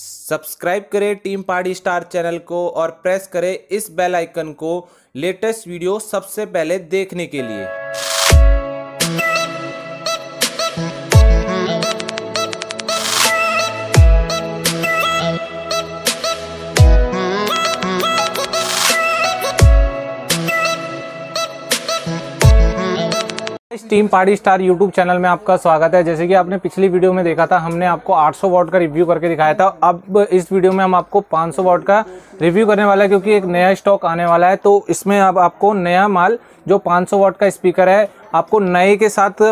Subscribe करें team party star channel को और प्रेस करें इस बेल आइकन को लेटेस्ट वीडियो सबसे पहले देखने के लिए। Team party star YouTube channel में आपका स्वागत है। जैसे कि आपने पिछली वीडियो में देखा था, हमने आपको 800 वॉट का रिव्यू करके दिखाया था। अब इस वीडियो में हम आपको 500 वॉट का रिव्यू करने वाला है, क्योंकि एक नया स्टॉक आने वाला है। तो इसमें अब आपको नया माल, जो 500 वॉट का स्पीकर है, आपको नए के साथ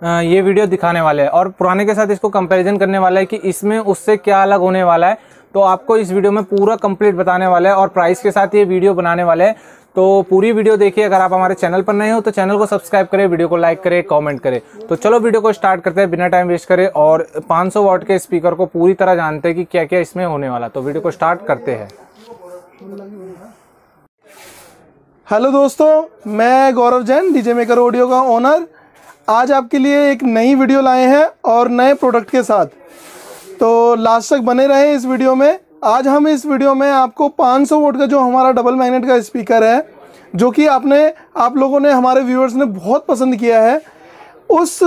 ये वीडियो दिखाने वाले हैं। और पुराने के साथ इसको कंपैरिजन करने वाला है कि इसमें उससे क्या अलग होने वाला है। तो आपको इस वीडियो में पूरा कंप्लीट बताने वाला है और प्राइस के साथ ये वीडियो बनाने वाले हैं। तो पूरी वीडियो देखिए, अगर आप हमारे चैनल पर नए हो तो चैनल को सब्सक्राइब करें, वीडियो को लाइक करें कमेंट करें। तो चलो वीडियो को स्टार्ट करते हैं, बिना टाइम वेस्ट करें और 500 वॉट के स्पीकर को पूरी तरह जानते हैं कि क्या क्या इसमें होने वाला तो वीडियो को स्टार्ट करते हैं। हेलो दोस्तों, मैं Gaurav Jain, DJ maker audio का ओनर आज आपके लिए एक नई वीडियो लाए हैं और नए प्रोडक्ट के साथ। तो लास्ट तक बने रहे इस वीडियो में। आज हम इस वीडियो में आपको 500 वोट का जो हमारा डबल मैग्नेट का स्पीकर है, जो कि आपने, आप लोगों ने, हमारे व्यूअर्स ने बहुत पसंद किया है, उस,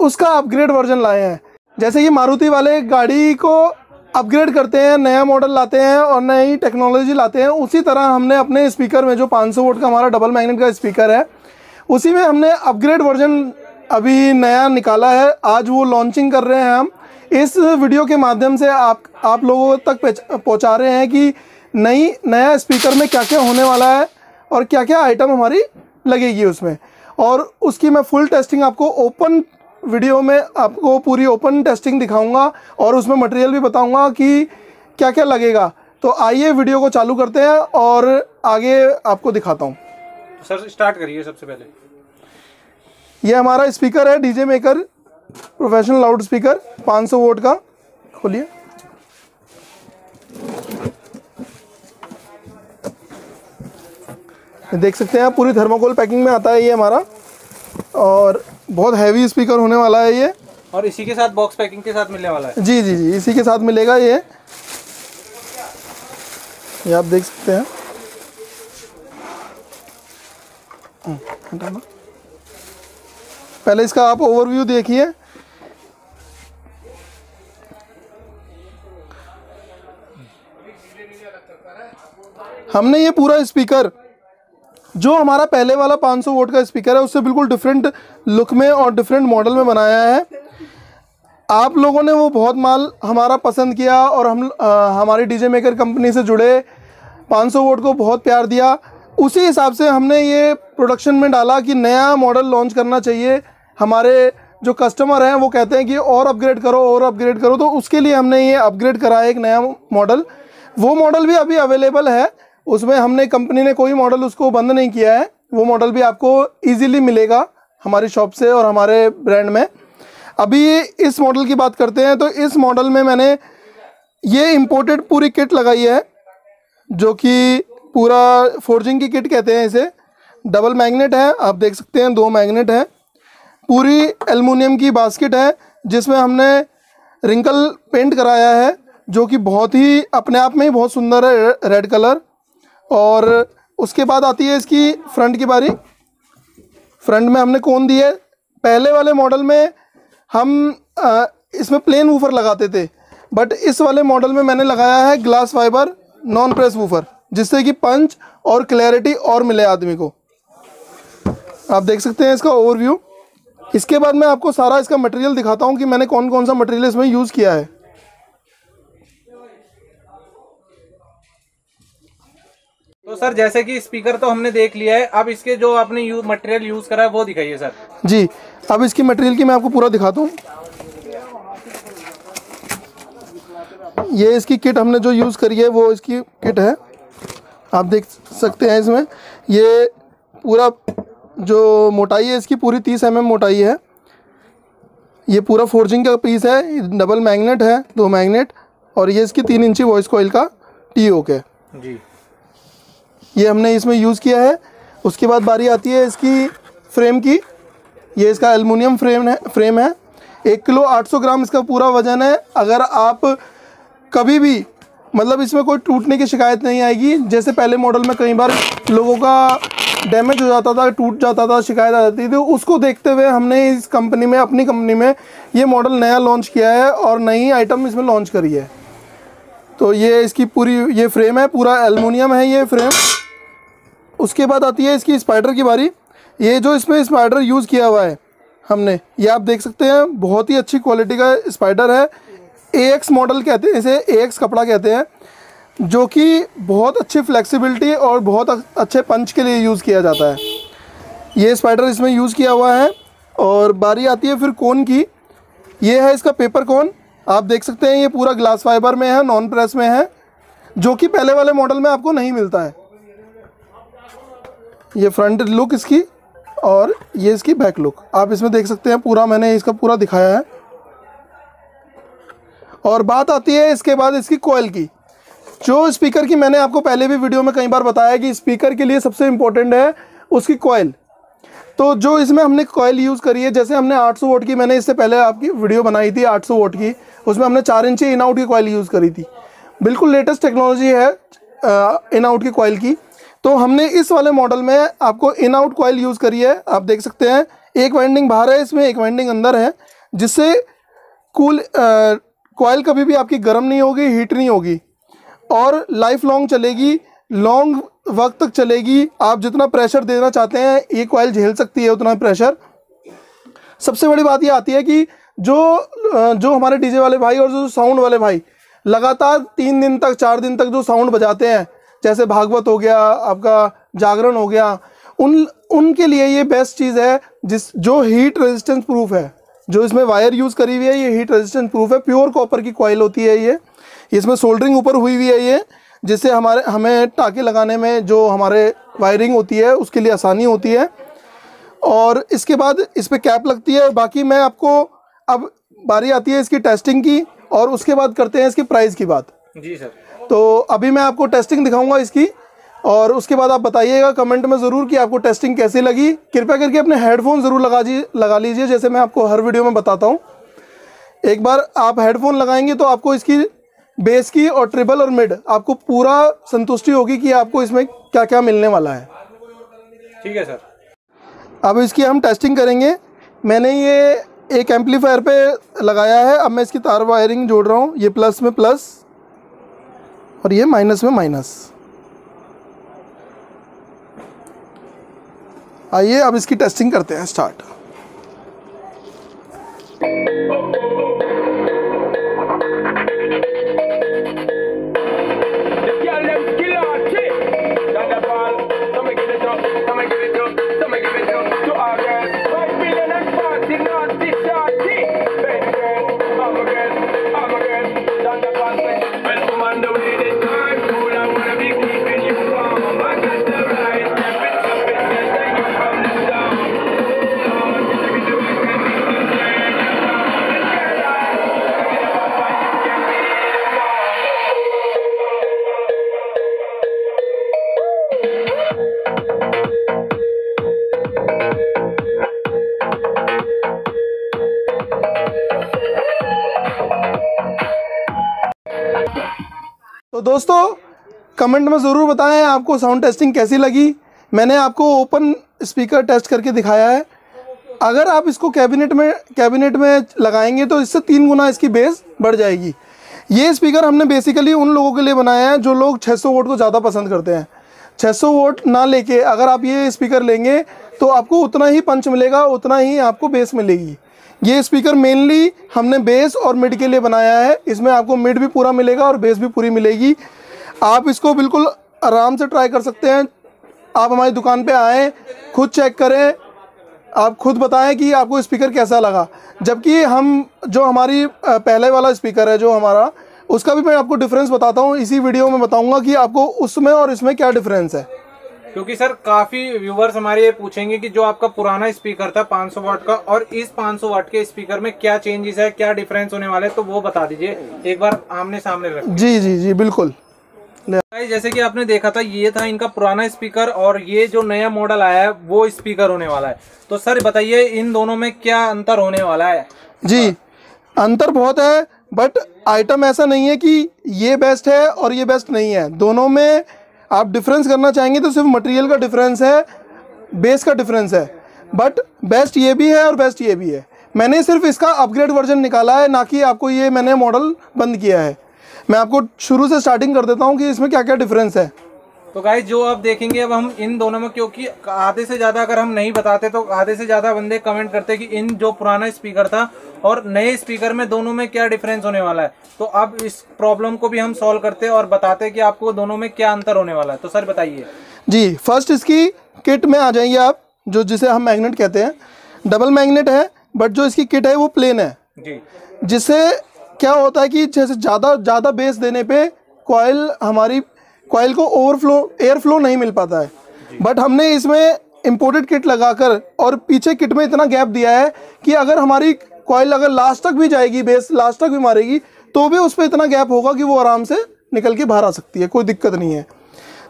उसका अपग्रेड वर्जन लाए हैं। जैसे कि मारुति वाले गाड़ी को अपग्रेड करते हैं, नया मॉडल लाते हैं और नई टेक्नोलॉजी लाते हैं, उसी तरह हमने अपने स्पीकर में जो 500 वोट का हमारा डबल मैग्नेट का स्पीकर है, उसी में हमने अपग्रेड वर्जन अभी नया निकाला है। आज वो लॉन्चिंग कर रहे हैं हम। इस वीडियो के माध्यम से आप आप लोगों तक पहुंच- रहे हैं कि नई नया स्पीकर में क्या क्या होने वाला है और क्या क्या आइटम हमारी लगेगी उसमें। और उसकी मैं फुल टेस्टिंग आपको ओपन वीडियो में आपको पूरी ओपन टेस्टिंग दिखाऊँगा और उसमें मटेरियल भी बताऊँगा कि क्या क्या लगेगा। तो आइए वीडियो को चालू करते हैं और आगे आपको दिखाता हूँ। सर स्टार्ट करिए सबसे पहले। ये हमारा स्पीकर है DJ maker professional loud speaker 500 watt का। खोलिए। देख सकते हैं आप पूरी थर्माकोल पैकिंग में आता है ये हमारा। और बहुत हैवी स्पीकर होने वाला है ये। और इसी के साथ बॉक्स पैकिंग के साथ मिलने वाला है। जी जी जी इसी के साथ मिलेगा ये। ये आप देख सकते हैं। हम्म, पहले इसका आप ओवरव्यू देखिए। हमने ये पूरा स्पीकर जो हमारा पहले वाला 500 वोट का स्पीकर है उससे बिल्कुल डिफरेंट लुक में और डिफरेंट मॉडल में बनाया है। आप लोगों ने वो बहुत माल हमारा पसंद किया और हम अ, हमारी डीजे मेकर कंपनी से जुड़े 500 वोट को बहुत प्यार दिया। उसी हिसाब से हमने ये प्रोडक्शन में डाला कि नया मॉडल लॉन्च करना चाहिए। हमारे जो कस्टमर हैं वो कहते हैं कि और अपग्रेड करो और अपग्रेड करो तो उसके लिए हमने ये अपग्रेड करा है एक नया मॉडल वो मॉडल भी अभी अवेलेबल है उसमें हमने कंपनी ने कोई मॉडल उसको बंद नहीं किया है। वो मॉडल भी आपको ईजिली मिलेगा हमारी शॉप से और हमारे ब्रांड में। अभी इस मॉडल की बात करते हैं तो इस मॉडल में मैंने ये इम्पोर्टेड पूरी किट लगाई है, जो कि पूरा फोर्जिंग की किट कहते हैं इसे। डबल मैग्नेट है, आप देख सकते हैं, दो मैग्नेट है। पूरी एल्युमिनियम की बास्केट है, जिसमें हमने रिंकल पेंट कराया है, जो कि बहुत ही अपने आप में ही बहुत सुंदर है रेड कलर और उसके बाद आती है इसकी फ्रंट की बारी। फ्रंट में हमने कौन दी है? पहले वाले मॉडल में हम अ, इसमें प्लेन वूफर लगाते थे बट इस वाले मॉडल में मैंने लगाया है glass fibre non press woofer जिससे कि पंच और क्लैरिटी और मिले आदमी को। आप देख सकते हैं इसका ओवरव्यू इसके बाद मैं आपको सारा इसका मटेरियल दिखाता हूँ कि मैंने कौन कौन सा मटेरियल इसमें यूज़ किया है। तो सर जैसे कि स्पीकर तो हमने देख लिया है अब इसके जो आपने यू मटेरियल यूज़ करा है वो दिखाइए सर। जी अब इसकी मटेरियल की मैं आपको पूरा दिखाता हूँ ये इसकी किट हमने जो यूज़ करी है वो इसकी किट है। आप देख सकते हैं इसमें। ये पूरा जो मोटाई है इसकी पूरी तीस एम मोटाई है। ये पूरा फोर्जिंग का पीस है डबल मैग्नेट है दो मैग्नेट और ये इसकी तीन इंची वॉइस कोयल का टी ओक जी। ये हमने इसमें यूज़ किया है। उसके बाद बारी आती है इसकी फ्रेम की। ये इसका एल्युमिनियम फ्रेम है फ्रेम है। एक किलो 800 ग्राम इसका पूरा वज़न है। अगर आप कभी भी मतलब इसमें कोई टूटने की शिकायत नहीं आएगी। जैसे पहले मॉडल में कई बार लोगों का डैमेज हो जाता था, टूट जाता था, शिकायत आ जाती थी। उसको देखते हुए हमने इस कंपनी में, अपनी कंपनी में ये मॉडल नया लॉन्च किया है और नई आइटम इसमें लॉन्च करी है। तो ये इसकी पूरी, ये फ्रेम है, पूरा एलुमिनियम है ये फ्रेम उसके बाद आती है इसकी स्पाइडर की बारी। ये जो इसमें स्पाइडर यूज़ किया हुआ है हमने, ये आप देख सकते हैं, बहुत ही अच्छी क्वालिटी का स्पाइडर है। ए एक्स मॉडल कहते हैं इसे ए एक्स कपड़ा कहते हैं, जो कि बहुत अच्छी फ्लेक्सिबिलिटी और बहुत अच्छे पंच के लिए यूज़ किया जाता है। ये स्पाइडर इसमें यूज़ किया हुआ है और बारी आती है फिर कोन की। ये है इसका पेपर कोन आप देख सकते हैं, ये पूरा ग्लास फाइबर में है नॉन प्रेस में है, जो कि पहले वाले मॉडल में आपको नहीं मिलता है। ये फ्रंट लुक इसकी और ये इसकी बैक लुक आप इसमें देख सकते हैं, पूरा मैंने इसका पूरा दिखाया है। और बात आती है इसके बाद इसकी कोयल की। जो स्पीकर की मैंने आपको पहले भी वीडियो में कई बार बताया कि स्पीकर के लिए सबसे इम्पोर्टेंट है उसकी कोयल तो जो इसमें हमने कोयल यूज़ करी है, जैसे हमने 800 वोट की, मैंने इससे पहले आपकी वीडियो बनाई थी 800 वोट की, उसमें हमने चार इंची इन आउट की कोयल यूज़ करी थी। बिल्कुल लेटेस्ट टेक्नोलॉजी है इन आउट की कोयल की। तो हमने इस वाले मॉडल में आपको इन आउट कोयल यूज़ करी है। आप देख सकते हैं, एक वाइंडिंग बाहर है इसमें, एक वाइंडिंग अंदर है, जिससे कूल कोयल कभी भी आपकी गर्म नहीं होगी हीट नहीं होगी, और लाइफ लॉन्ग चलेगी लॉन्ग वक्त तक चलेगी। आप जितना प्रेशर देना चाहते हैं, ये कोयल झेल सकती है उतना प्रेशर सबसे बड़ी बात ये आती है कि जो जो हमारे डीजे वाले भाई और जो साउंड वाले भाई लगातार तीन दिन तक, चार दिन तक जो साउंड बजाते हैं जैसे भागवत हो गया, आपका जागरण हो गया, उन, उनके लिए ये बेस्ट चीज़ है जिस, जो हीट रेजिस्टेंस प्रूफ है, जो इसमें वायर यूज़ करी हुई है, ये हीट रेजिस्टेंस प्रूफ है प्योर कॉपर की कॉयल होती है ये इसमें सोल्डरिंग ऊपर हुई हुई है ये, जिससे हमारे, हमें टाँके लगाने में जो हमारे वायरिंग होती है, उसके लिए आसानी होती है, और इसके बाद इस पर कैप लगती है बाकी मैं आपको, अब बारी आती है इसकी टेस्टिंग की, और उसके बाद करते हैं इसकी प्राइस की बात। जी सर। तो अभी मैं आपको टेस्टिंग दिखाऊँगा इसकी और उसके बाद आप बताइएगा कमेंट में ज़रूर कि आपको टेस्टिंग कैसी लगी। कृपया करके अपने हेडफोन ज़रूर लगा जी लगा लीजिए जैसे मैं आपको हर वीडियो में बताता हूँ। एक बार आप हेडफोन लगाएँगे तो आपको इसकी बेस की और ट्रिबल और मिड आपको पूरा संतुष्टि होगी कि आपको इसमें क्या क्या मिलने वाला है। ठीक है सर। अब इसकी हम टेस्टिंग करेंगे। मैंने ये एक एम्पलीफायर पे लगाया है। अब मैं इसकी तार वायरिंग जोड़ रहा हूँ। ये प्लस में प्लस और ये माइनस में माइनस। आइए अब इसकी टेस्टिंग करते हैं स्टार्ट। दोस्तों कमेंट में ज़रूर बताएँ आपको साउंड टेस्टिंग कैसी लगी। मैंने आपको ओपन स्पीकर टेस्ट करके दिखाया है। अगर आप इसको कैबिनेट में कैबिनेट में लगाएँगे तो इससे तीन गुना इसकी बेस बढ़ जाएगी। ये स्पीकर हमने बेसिकली उन लोगों के लिए बनाया है जो लोग 600 वोट को ज़्यादा पसंद करते हैं। 600 वोट ना लेके अगर आप ये स्पीकर लेंगे तो आपको उतना ही पंच मिलेगा, उतना ही आपको बेस मिलेगी। ये स्पीकर मेनली हमने बेस और मिड के लिए बनाया है। इसमें आपको मिड भी पूरा मिलेगा और बेस भी पूरी मिलेगी। आप इसको बिल्कुल आराम से ट्राई कर सकते हैं। आप हमारी दुकान पे आएँ, खुद चेक करें। आप खुद बताएँ कि आपको स्पीकर कैसा लगा। जबकि हम, जो हमारी पहले वाला स्पीकर है, जो हमारा, उसका भी मैं आपको डिफरेंस बताता हूँ। इसी वीडियो में बताऊँगा कि आपको उसमें और इसमें क्या डिफरेंस है। क्योंकि सर काफ़ी व्यूवर्स हमारे ये पूछेंगे कि जो आपका पुराना स्पीकर था 500 वाट का और इस 500 वाट के स्पीकर में क्या चेंजेस है क्या डिफरेंस होने वाले तो वो बता दीजिए। एक बार आमने सामने रख जी जी जी बिल्कुल। जैसे कि आपने देखा था ये था इनका पुराना स्पीकर और ये जो नया मॉडल आया है वो स्पीकर होने वाला है। तो सर बताइए इन दोनों में क्या अंतर होने वाला है? जी अंतर बहुत है बट आइटम ऐसा नहीं है कि ये बेस्ट है और ये बेस्ट नहीं है। दोनों में आप डिफरेंस करना चाहेंगे तो सिर्फ़ मटेरियल का डिफरेंस है बेस का डिफरेंस है। बट बेस्ट ये भी है और बेस्ट ये भी है। मैंने सिर्फ़ इसका अपग्रेड वर्जन निकाला है, ना कि आपको ये मैंने मॉडल बंद किया है। मैं आपको शुरू से स्टार्टिंग कर देता हूँ कि इसमें क्या क्या डिफरेंस है। तो गाइज़ जो आप देखेंगे अब हम इन दोनों में क्योंकि आधे से ज़्यादा अगर हम नहीं बताते तो आधे से ज़्यादा बंदे कमेंट करते कि इन जो पुराना स्पीकर था और नए स्पीकर में दोनों में क्या डिफरेंस होने वाला है। तो अब इस प्रॉब्लम को भी हम सॉल्व करते हैं और बताते कि आपको दोनों में क्या अंतर होने वाला है। तो सर बताइए। जी फ़र्स्ट इसकी किट में आ जाइए आप जो जिसे हम मैग्नेट कहते हैं। डबल मैग्नेट है बट जो इसकी किट है वो प्लेन है। जी। जिससे क्या होता है कि जैसे ज़्यादा ज़्यादा बेस देने पे कॉयल हमारी कॉयल को ओवरफ्लो एयर फ्लो नहीं मिल पाता है। बट हमने इसमें इम्पोर्टेड किट लगाकर और पीछे किट में इतना गैप दिया है कि अगर हमारी कॉयल अगर लास्ट तक भी जाएगी बेस लास्ट तक भी मारेगी तो भी उस पर इतना गैप होगा कि वो आराम से निकल के बाहर आ सकती है कोई दिक्कत नहीं है।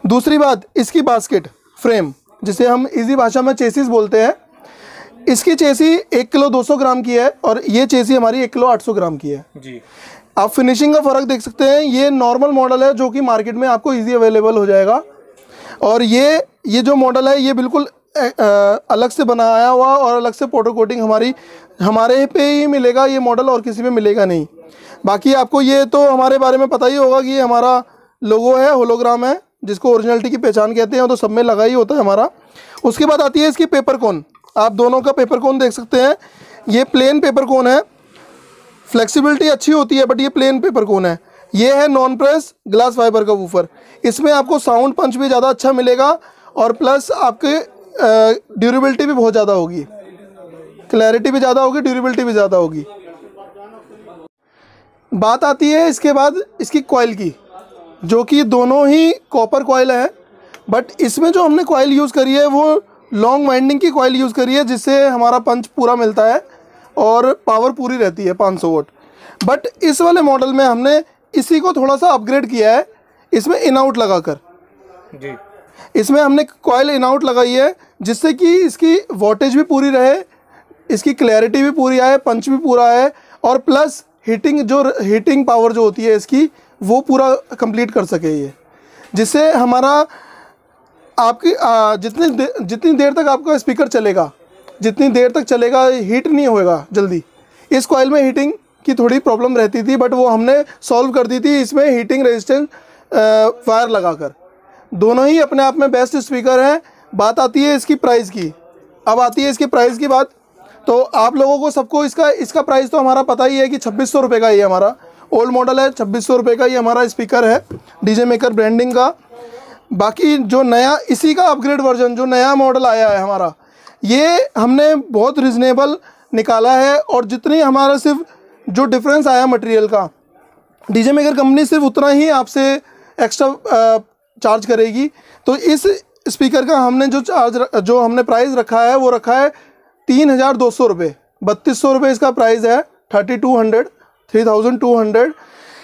दूसरी बात इसकी बास्केट फ्रेम जिसे हम इजी भाषा में चेसिस बोलते हैं इसकी चेसी एक किलो 200 ग्राम की है और ये चेसी हमारी एक किलो 800 ग्राम की है। जी। आप फिनिशिंग का फ़र्क देख सकते हैं। ये नॉर्मल मॉडल है जो कि मार्केट में आपको इजी अवेलेबल हो जाएगा। और ये ये जो मॉडल है, ये बिल्कुल अलग से बनाया हुआ और अलग से फ़ोटो कोटिंग हमारी, हमारे पे ही मिलेगा, ये मॉडल और किसी में मिलेगा नहीं। बाकी आपको ये तो हमारे बारे में पता ही होगा कि ये हमारा लोगो है होलोग्राम है, जिसको ओरिजिनलिटी की पहचान कहते हैं तो सब में लगा ही होता है हमारा। उसके बाद आती है इसकी पेपर कोन आप दोनों का पेपर कोन देख सकते हैं। ये प्लेन पेपर कोन है। फ्लेक्सिबिलिटी अच्छी होती है बट ये प्लेन पेपर कोन है? ये है नॉन प्रेस ग्लास फाइबर का वूफर इसमें आपको साउंड पंच भी ज़्यादा अच्छा मिलेगा और प्लस आपके ड्यूरेबिलिटी भी बहुत ज़्यादा होगी। क्लैरिटी भी ज़्यादा होगी ड्यूरेबिलिटी भी ज़्यादा होगी। बात आती है इसके बाद इसकी कॉयल की, जो कि दोनों ही कॉपर कॉयल है बट इसमें जो हमने कॉयल यूज़ करी है, वो लॉन्ग वाइंडिंग की कॉयल यूज़ करी है, जिससे हमारा पंच पूरा मिलता है। और पावर पूरी रहती है 500 वोट बट इस वाले मॉडल में हमने इसी को थोड़ा सा अपग्रेड किया है इसमें इन आउट लगाकर। जी। इसमें हमने कॉयल इन आउट लगाई है जिससे कि इसकी वोटेज भी पूरी रहे इसकी क्लैरिटी भी पूरी आए पंच भी पूरा है और प्लस हीटिंग जो हीटिंग पावर जो होती है इसकी वो पूरा कंप्लीट कर सके ये। जिससे हमारा आपकी आ, जितनी दे, जितनी देर तक आपका स्पीकर चलेगा जितनी देर तक चलेगा हीट नहीं होएगा जल्दी। इस कॉइल में हीटिंग की थोड़ी प्रॉब्लम रहती थी बट वो हमने सॉल्व कर दी थी इसमें हीटिंग रेजिस्टेंस वायर लगाकर। दोनों ही अपने आप में बेस्ट स्पीकर हैं। बात आती है इसकी प्राइस की। अब आती है इसकी प्राइस की बात तो आप लोगों को सबको इसका इसका प्राइस तो हमारा पता ही है कि छब्बीस सौ का ये हमारा। ओल्ड मॉडल है, छब्बीस सौ का ये हमारा स्पीकर है डीजे मेकर ब्रांडिंग का। बाकी जो नया, इसी का अपग्रेड वर्जन जो नया मॉडल आया है हमारा ये हमने बहुत रिजनेबल निकाला है और जितनी हमारा सिर्फ़ जो डिफरेंस आया मटेरियल का डीजे मेकर कंपनी सिर्फ़ उतना ही आपसे एक्स्ट्रा चार्ज करेगी। तो इस स्पीकर का हमने जो चार्ज जो हमने प्राइस रखा है, वो रखा है तीन हज़ार दो सौ रुपये बत्तीस सौ रुपये इसका प्राइस है, thirty two hundred, three thousand two hundred.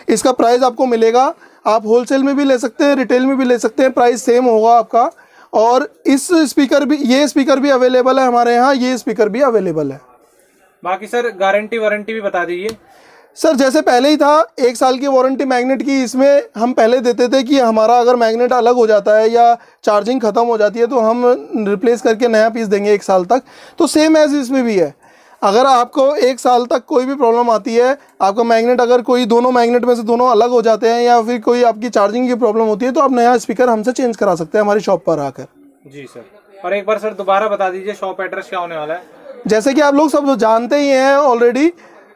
इसका प्राइस आपको मिलेगा। आप होलसेल में भी ले सकते हैं रिटेल में भी ले सकते हैं प्राइस सेम होगा आपका। और इस स्पीकर भी ये स्पीकर भी अवेलेबल है हमारे यहाँ ये स्पीकर भी अवेलेबल है। बाकी सर गारंटी वारंटी भी बता दीजिए। सर जैसे पहले ही था एक साल की वारंटी मैग्नेट की इसमें हम पहले देते थे कि हमारा अगर मैग्नेट अलग हो जाता है या चार्जिंग ख़त्म हो जाती है तो हम रिप्लेस करके नया पीस देंगे एक साल तक। तो सेम एज इसमें भी है। अगर आपको एक साल तक कोई भी प्रॉब्लम आती है आपका मैग्नेट अगर कोई दोनों मैग्नेट में से दोनों अलग हो जाते हैं या फिर कोई आपकी चार्जिंग की प्रॉब्लम होती है तो आप नया स्पीकर हमसे चेंज करा सकते हैं हमारी शॉप पर आकर। जी सर। और एक बार सर दोबारा बता दीजिए शॉप एड्रेस क्या होने वाला है? जैसे कि आप लोग सब जानते ही हैं ऑलरेडी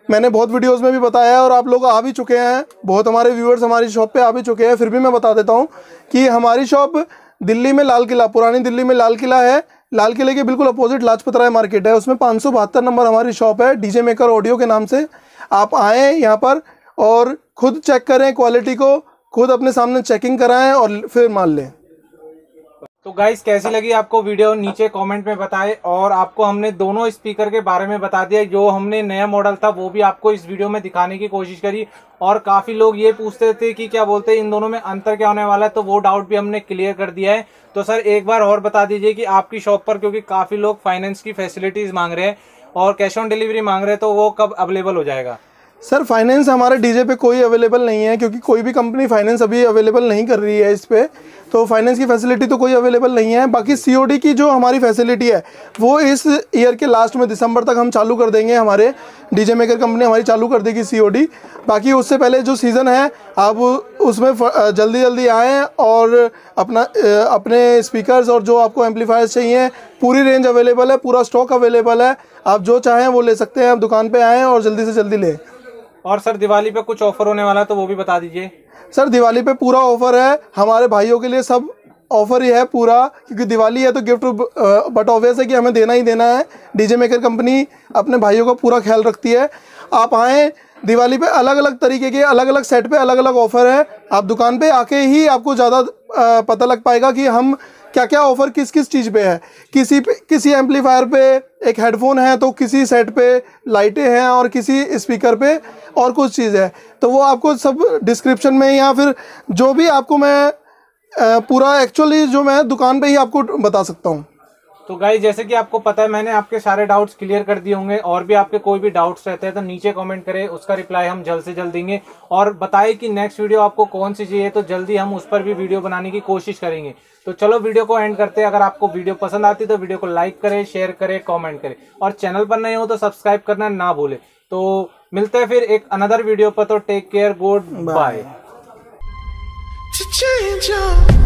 मैंने बहुत वीडियोस में भी बताया है और आप लोग आ भी चुके हैं। बहुत हमारे व्यूअर्स हमारी शॉप पे आ भी चुके हैं। फिर भी मैं बता देता हूँ कि हमारी शॉप दिल्ली में लाल किला पुरानी दिल्ली में लाल किला है। लाल किले के बिल्कुल अपोजिट लाजपत राय मार्केट है। उसमें पाँच सौ बहत्तर नंबर हमारी शॉप है। डीजे मेकर ऑडियो के नाम से। आप आएँ यहाँ पर और खुद चेक करें क्वालिटी को, खुद अपने सामने चेकिंग कराएँ और फिर मान लें। तो गाइस कैसी लगी आपको वीडियो नीचे कमेंट में बताएँ और आपको हमने दोनों स्पीकर के बारे में बता दिया। जो हमने नया मॉडल था, वो भी आपको इस वीडियो में दिखाने की कोशिश करी। और काफ़ी लोग ये पूछते थे कि क्या बोलते हैं, इन दोनों में अंतर क्या होने वाला है? तो वो डाउट भी हमने क्लियर कर दिया है। तो सर एक बार और बता दीजिए कि आपकी शॉप पर, क्योंकि काफ़ी लोग फाइनेंस की फैसिलिटीज़ मांग रहे हैं और कैश ऑन डिलीवरी मांग रहे हैं तो वो कब अवेलेबल हो जाएगा? सर फाइनेंस हमारे डीजे पे कोई अवेलेबल नहीं है, क्योंकि कोई भी कंपनी फाइनेंस अभी अवेलेबल नहीं कर रही है इस पे। तो फाइनेंस की फैसिलिटी तो कोई अवेलेबल नहीं है। बाकी सीओडी की जो हमारी फैसिलिटी है, वो इस ईयर के लास्ट में दिसंबर तक हम चालू कर देंगे हमारे डीजे मेकर कंपनी हमारी चालू कर देगी सीओडी बाकी उससे पहले जो सीज़न है, आप उसमें जल्दी जल्दी आएँ और अपना अपने स्पीकर्स और जो आपको एम्पलीफायर्स चाहिए, पूरी रेंज अवेलेबल है, पूरा स्टॉक अवेलेबल है। आप जो चाहें वो ले सकते हैं, आप दुकान पे आएँ और जल्दी से जल्दी लें। और सर, दिवाली पे कुछ ऑफ़र होने वाला है तो वो भी बता दीजिए। सर, दिवाली पे पूरा ऑफ़र है। हमारे भाइयों के लिए सब ऑफ़र ही है पूरा, क्योंकि दिवाली है तो गिफ्ट बट ऑब्वियस है कि हमें देना ही देना है। डीजे मेकर कंपनी अपने भाइयों का पूरा ख्याल रखती है। आप आएँ, दिवाली पे अलग अलग तरीके के अलग अलग सेट पे अलग अलग ऑफ़र हैं। आप दुकान पे आके ही आपको ज़्यादा पता लग पाएगा कि हम क्या क्या ऑफ़र किस किस चीज़ पे है? किसी पे, किसी एम्पलीफायर पे एक हेडफोन है तो किसी सेट पे लाइटें हैं और किसी स्पीकर पे और कुछ चीज़ है। तो वो आपको सब डिस्क्रिप्शन में या फिर जो भी आपको मैं पूरा एक्चुअली जो मैं दुकान पे ही आपको बता सकता हूँ। तो गाइस जैसे कि आपको पता है मैंने आपके सारे डाउट्स क्लियर कर दिए होंगे और भी आपके कोई भी डाउट्स रहते हैं तो नीचे कमेंट करें उसका रिप्लाई हम जल्द से जल्द देंगे। और बताएँ कि नेक्स्ट वीडियो आपको कौन सी चाहिए तो जल्दी हम उस पर भी वीडियो बनाने की कोशिश करेंगे। तो चलो वीडियो को एंड करते हैं। अगर आपको वीडियो पसंद आती तो वीडियो को लाइक करें शेयर करें कॉमेंट करें। और चैनल पर नए हो तो सब्सक्राइब करना ना भूले। तो मिलते हैं फिर एक अनदर वीडियो पर तो take care good bye change up.